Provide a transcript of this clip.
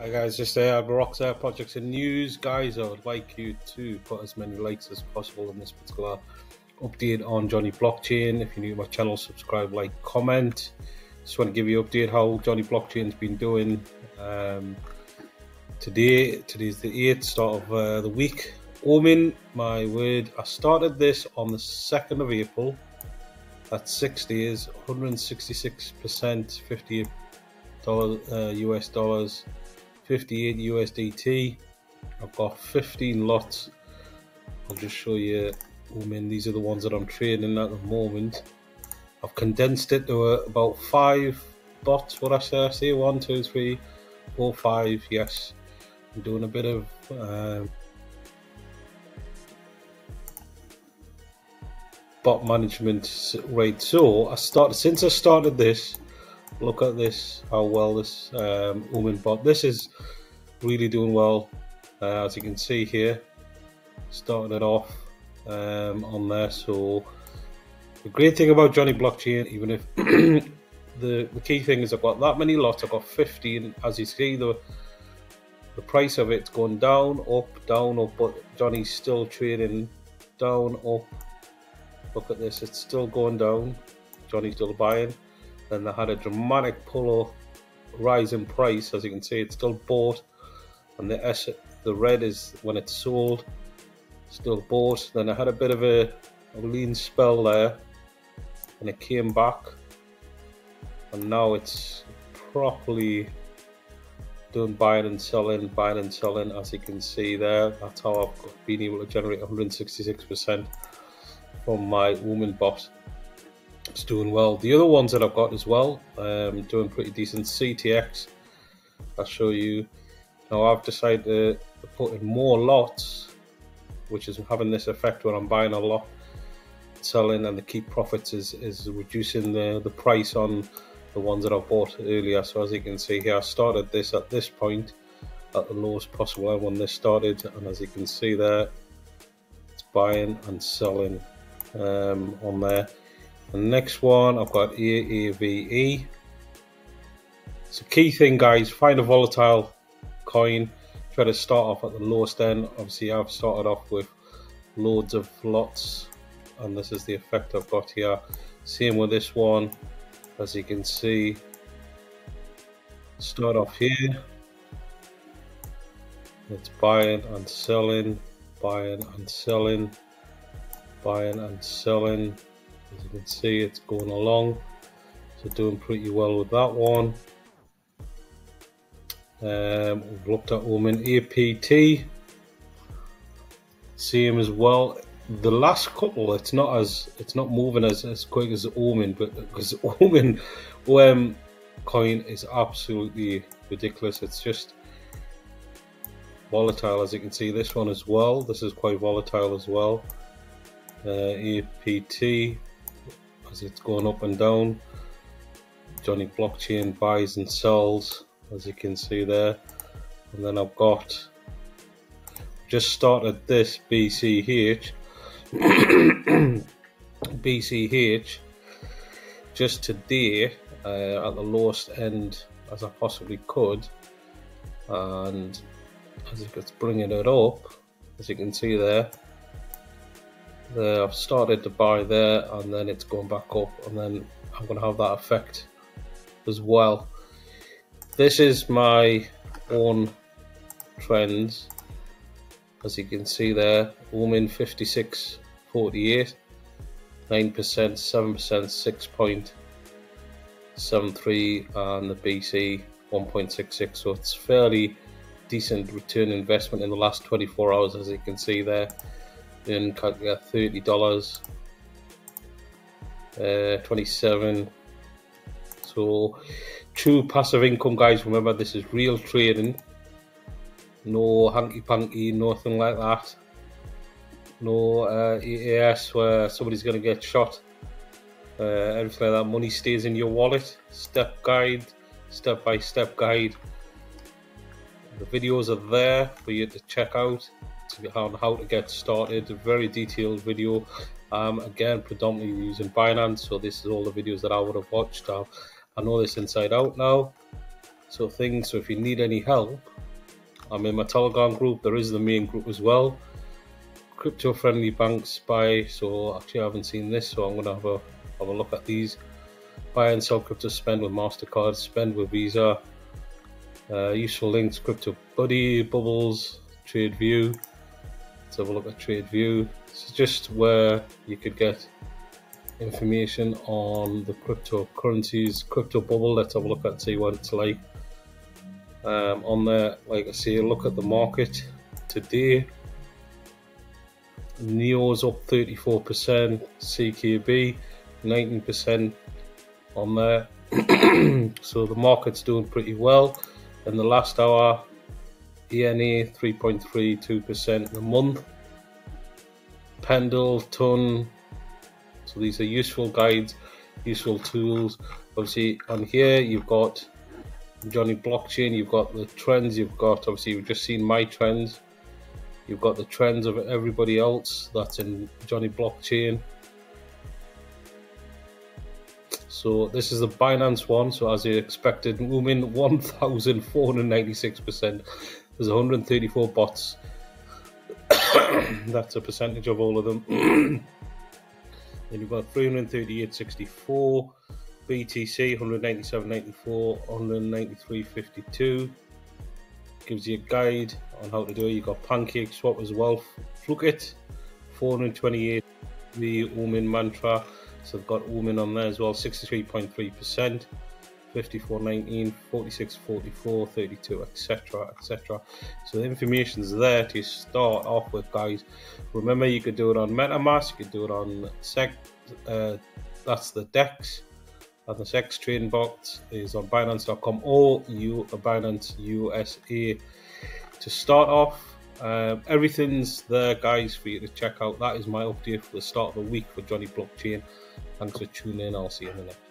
Hi guys, just uh, Rockstar Projects and News. Guys, I would like you to put as many likes as possible in this particular update on Jonny Blockchain. If you're new to my channel, subscribe, like, comment. Just want to give you an update how Jonny Blockchain's been doing. Um, today, today's the 8th, start of uh, the week. Omen, my word, I started this on the 2nd of April. That's six days, 166%, 58 dollars, uh, US dollars. 58 USDT. I've got 15 lots. I'll just show you. I mean, these are the ones that I'm trading at the moment. I've condensed it to uh, about five bots. What I say? I say one, two, three, four, five. Yes, I'm doing a bit of. Um, bot management right so i started since i started this look at this how well this um Omen bot this is really doing well uh, as you can see here. Starting it off um, on there so the great thing about Jonny blockchain even if the the key thing is I've got that many lots I've got 15 as you see the the price of it's going down up down up but Jonny's still trading down up. Look at this it's still going down. Jonny's still buying then they had a dramatic pull rise in price as you can see it's still bought. And the S the red is when it's sold still bought. Then I had a bit of a, a lean spell there and it came back. And now it's properly doing buying and selling buying and selling as you can see there. That's how I've been able to generate 166% from my woman bot it's doing well the other ones that I've got as well um, doing pretty decent CTX I'll show you now I've decided to put in more lots, which is having this effect when I'm buying a lot, selling, and the key profits is, is reducing the, the price on the ones that I bought earlier. So as you can see here, I started this at this point at the lowest possible when this started, and as you can see there, it's buying and selling um, on there. The next one I've got AAVE. A key thing, guys. Find a volatile coin. Try to start off at the lowest end. Obviously, I've started off with loads of lots, and this is the effect I've got here. Same with this one, as you can see. Start off here. It's buying and selling, buying and selling, buying and selling. As you can see, it's going along. So doing pretty well with that one. Um, we've looked at Omen APT. Same as well. The last couple, it's not as it's not moving as, as quick as Omen, but because Omen um, coin is absolutely ridiculous. It's just volatile, as you can see. This one as well. This is quite volatile as well. Uh, APT, as it's going up and down. Jonny Blockchain buys and sells as you can see there. And then I've got just started this BCH BCH just today uh, at the lowest end as I possibly could. And as it's bringing it up as you can see there there I've started to buy there and then it's going back up and then I'm going to have that effect as well. This is my own trends. As you can see there Omen 56 48 9% 7% 6.73 and the BC 1.66 so it's fairly decent return investment in the last 24 hours as you can see there in $30 uh, 27 so true passive income, guys. Remember, this is real trading. No hanky panky, nothing like that. No uh, EAS where somebody's going to get shot. Uh, everything like that. Money stays in your wallet. Step guide, step by step guide. The videos are there for you to check out on how to get started. A very detailed video. Um, again, predominantly using Binance. So this is all the videos that I would have watched. I know this inside out now. So things, so if you need any help, I'm in my Telegram group. There is the main group as well. Crypto friendly banks buy. So actually, I haven't seen this, so I'm gonna have a have a look at these. Buy and sell crypto, spend with Mastercard, spend with Visa. Uh, useful links: Crypto Buddy, Bubbles, Trade View. Let's have a look at Trade View. It's just where you could get information on the cryptocurrencies, crypto bubble. Let's have a look at see what it's like. Um, on there, like I say, look at the market today. Neo's up 34%, CKB 19% on there. so the market's doing pretty well. In the last hour, ENA 3.32% a month. Pendle, Ton. So these are useful guides, useful tools. Obviously, on here you've got Jonny Blockchain, you've got the trends, you've got obviously you've just seen my trends. You've got the trends of everybody else that's in Jonny Blockchain. So this is the Binance one. So as you expected, Moomin 1,496%. There's 134 bots. That's a percentage of all of them. then you've got 338.64, BTC 197.94, 193.52. Gives you a guide on how to do it. You've got Pancake Swap as well. Fluket 428, the Oomin Mantra. So I've got Oomin on there as well, 63.3%. 5419 4644 32 etc etc so the information is there to start off with guys. Remember you could do it on metamask you could do it on sec uh, that's the dex and the CEX trading box is on binance.com or you binance usa to start off um, everything's there guys for you to check out. That is my update for the start of the week for jonny blockchain. Thanks for tuning in. I'll see you in the next